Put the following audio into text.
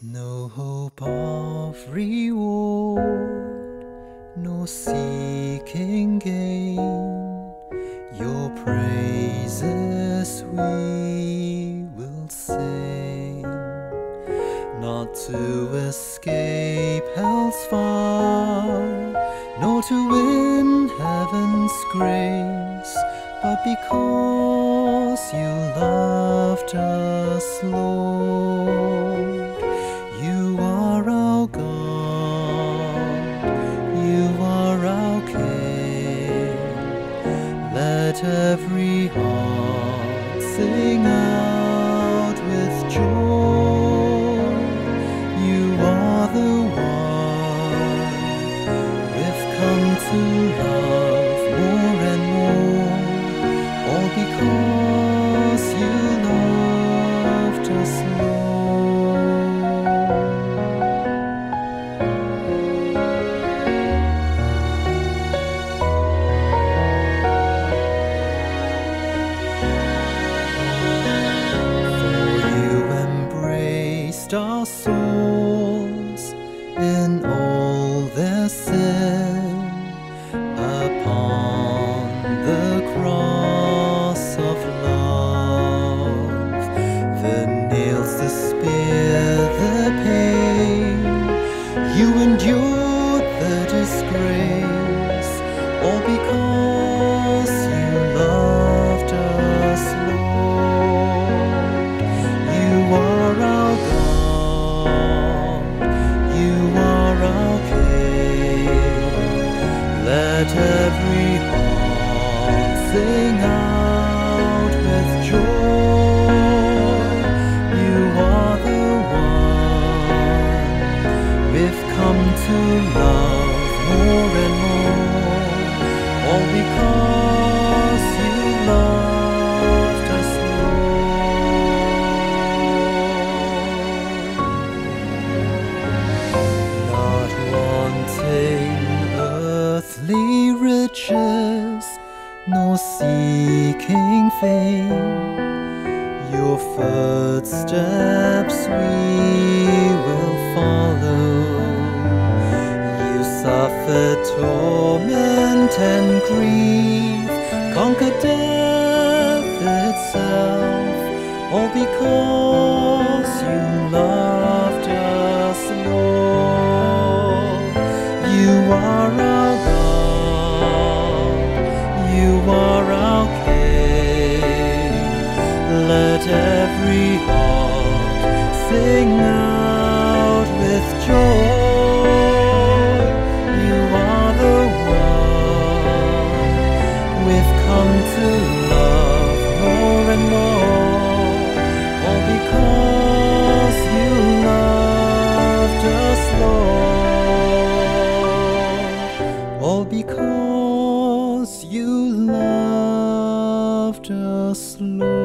No hope of reward, nor seeking gain, your praises we will sing. Not to escape hell's fire, nor to win heaven's grace, but because you loved us, Lord. To love more and more, all because The nails, the spear, the pain, you endured the disgrace, all because you loved us, Lord. You are our God, you are our King. Let every heart sing out riches, nor seeking fame. Your footsteps we will follow. You suffered torment and grief, conquered death Let every heart sing out with joy. You are the one we've come to love more and more, all because you loved us, Lord. All because you loved us, Lord.